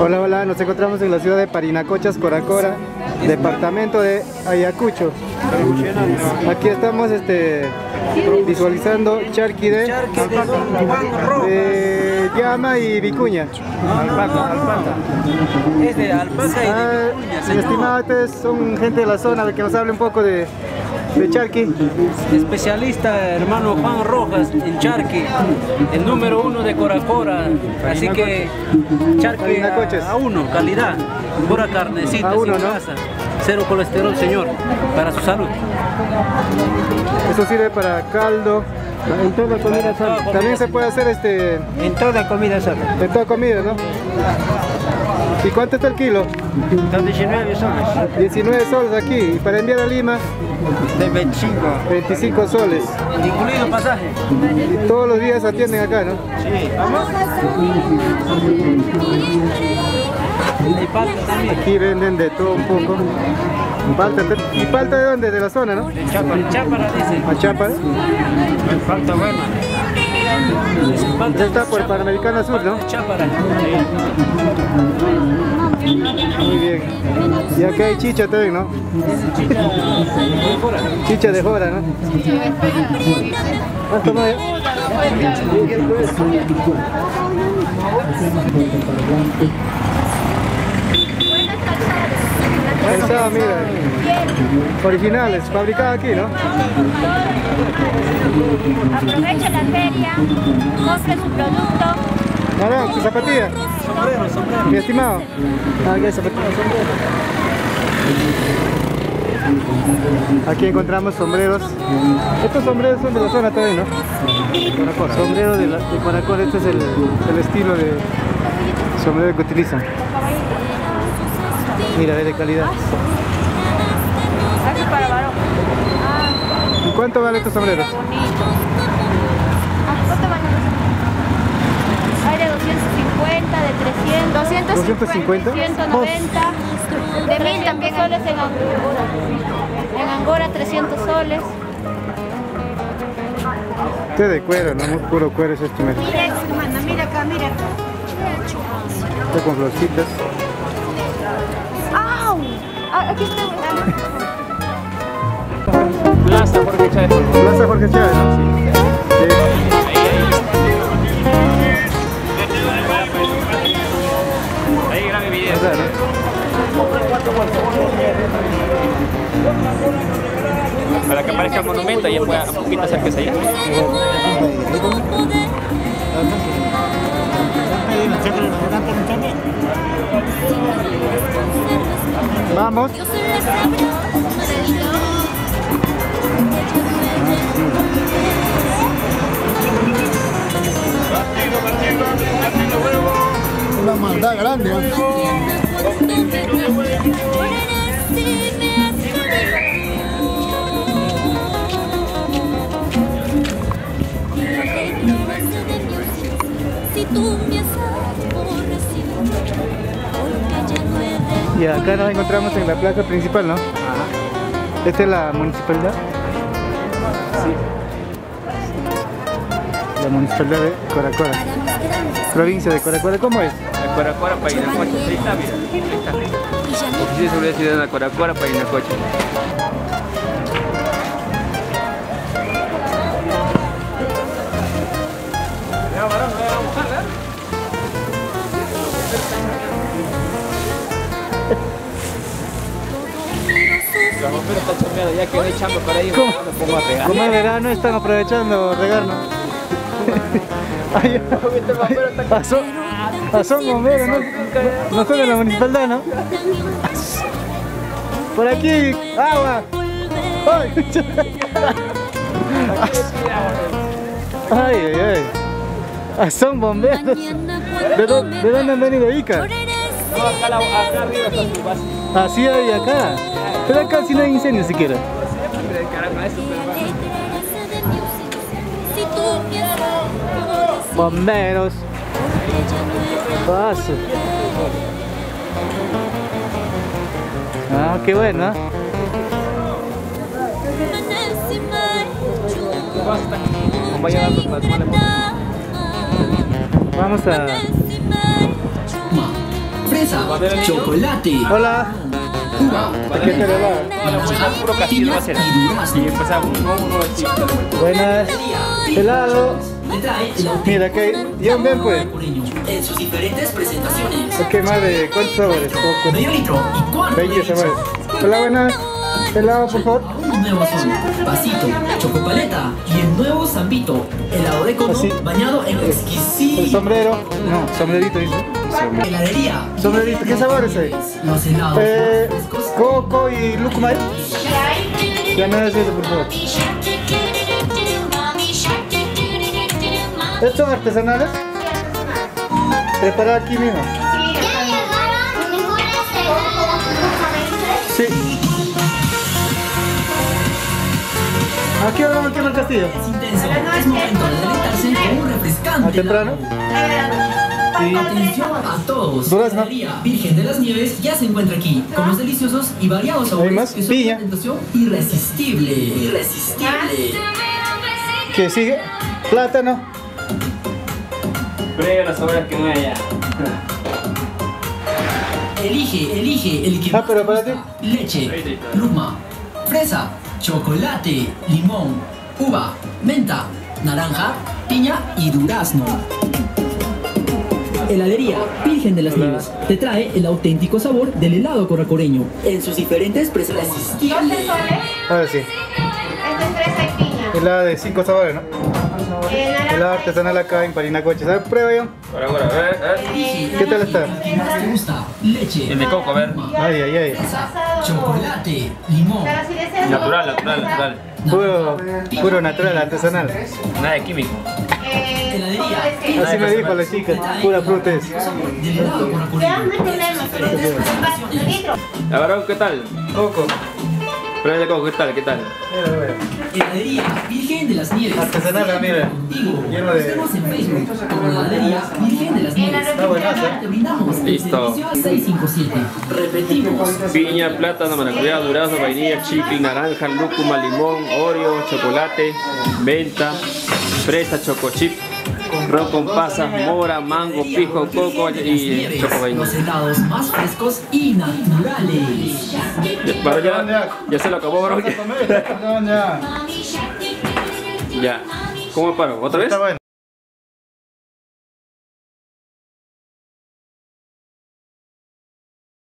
Hola, hola, nos encontramos en la ciudad de Parinacochas, Coracora, departamento de Ayacucho. Aquí estamos este, visualizando charqui de, de llama y vicuña. Alpaca, alpaca. Es de alpaca y de Ah, vicuña, señor. estimado, ustedes son gente de la zona, de que nos hable un poco de, de charqui. Especialista hermano Juan Rojas en charqui, el número uno de Coracora. Así que charqui a, a uno, calidad, pura carnecita, A uno, sin ¿no? grasa, cero colesterol, señor, para su salud. Eso sirve para caldo. En toda comida sana. También se puede hacer este, En toda comida sana. de toda comida, ¿no? ¿Y cuánto está el kilo? Son 19 soles. 19 soles aquí. Y para enviar a Lima, De 25. 25 soles. Incluido pasaje. Y todos los días atienden acá, ¿no? Sí. Y palta también. Aquí venden de todo un poco. Palta, ¿Y palta de dónde? De la zona, ¿no? De chapa. Chápara dice. Machapa. Falta buena. Está por Panamericana Sur, ¿no? Muy bien. Y acá hay chicha también, ¿no? Chicha de jora, ¿no? ¿Cuánto más? Pensaba, mira, originales, fabricadas aquí, ¿no? Aproveche la feria, compre su producto. Marón, tu zapatilla, Sombrero, sombrero. mi estimado. Ah, aquí hay zapatilla, sombrero. Aquí encontramos sombreros. Estos sombreros son de la zona también, ¿no? Sombrero de, la, de este es el, el estilo de sombrero que utilizan. Mira, ve de calidad. Para varón. ¿Y cuánto valen estos sombreros? Ah, ¿cuánto vale? Hay de 250, de 300, 250. 190, de 1000 también soles en Angora. En Angora 300 soles. Este de cuero, ¿no? Muy Puro cuero es este. Mira, Mira, hermana, mira acá, mira. Este con florcitas. Ah, aquí está. Plaza Jorge Chávez. Plaza Jorge Chávez. Sí. Para que aparezca el monumento y pueda un poquito acercarse allá. Vamos. Una maldad grande. ¿eh? Y acá nos encontramos en la plaza principal, ¿no? Esta es la municipalidad. Sí. La municipalidad de Coracora. Provincia de Coracora, ¿cómo es? La Coracora, Painacocha. Ahí está, mira. Ahí está. Oficina de Seguridad Ciudadana, Coracora, Painacocha. Bomberos están chambeando, ya que no hay chamba para ellos, ¿Cómo? me pongo a regar. Como es verano, están aprovechando regarnos. Ay, ah, son, ah, son bomberos, ¿no? No son de la municipalidad, ¿no? Por aquí, agua. Ay, ay, ay. ay. Ah, son bomberos. ¿De dónde, de dónde han venido, Ica? No, acá, la- acá arriba está su base. Así hay acá. Pero acá sí no hay incendio siquiera. Si Bomberos. Paso. Ah, qué bueno. ¿eh? Vamos a fresa, chocolate, Hola. ¿Qué te le va? Y empezamos uno, uno, así. Buenas. Helado. El Mira, que un bien pues. en sus diferentes presentaciones. Ok, más de cuántos sabores. Poco. Medio litro y cuarto 20 de litro. sabores. Hola, buenas. Helado, por favor. Los nuevos son pasito, chocopaleta y el nuevo zambito, helado de coco bañado en El exquisito. sombrero. No, sombrerito dice. Heladería. Sombrerito. ¿Qué sabores hay? Los helados Eh, coco y lúcuma. ¿eh? Ya de eso, por favor. ¿Estos son artesanales? Preparados aquí mismo. Sí. Hablamos aquí en el castillo. Es intenso. Es momento de deleitarse con un refrescante. ¿A temprano? Atención a todos. Durazno. Virgen de las Nieves ya se encuentra aquí con los deliciosos y variados sabores más? que son Piña. una tentación irresistible. Irresistible. ¿Qué sigue? Plátano. Prueba las obras que no hay allá. Elige, elige el que Ah, más pero te gusta. Leche, luma, fresa, chocolate, limón, uva, menta, naranja, piña y durazno. Heladería Virgen de las Nieves te trae el auténtico sabor del helado coracoreño en sus diferentes presentaciones. A ver si. Este es fresa y piña. Helado de 5 sabores, ¿no? El naranja Helado artesanal acá en Parinacoche. ¿Sabes? Prueba yo. Ahora, ahora, a ver, a ver. Elige ¿Qué tal está? te gusta. Leche, El de coco, a ver. Ay, ay, ay. chocolate, limón, Pero si deseas Natural, natural, natural. Puro, puro natural, artesanal. Nada de químico. eh. Así me dijo la chica. Pura fruta es. del helado Ya, no coracoreño. hay problema. Litro. A ver, ¿qué tal? Coco. Prueba el de coco, ¿qué tal? ¿Qué tal? Heladería Virgen de las Nieves. Artesanal. Lleno de- Estamos en Facebook como Heladería Virgen de las Nieves. Está buenazo, ¿eh? Te brindamos el Listo. servicio al 657. Repetimos. Piña, plátano, maracuyá, durazno, vainilla, chicle, naranja, lúcuma, limón, oreo, chocolate, menta, fresa, chocochip, ron con pasas, mora, mango, pijo, coco y choco Los helados más frescos y naturales. Ya, ya se lo acabó, bro. Ya. ¿Cómo paro? ¿Otra vez? Está bueno.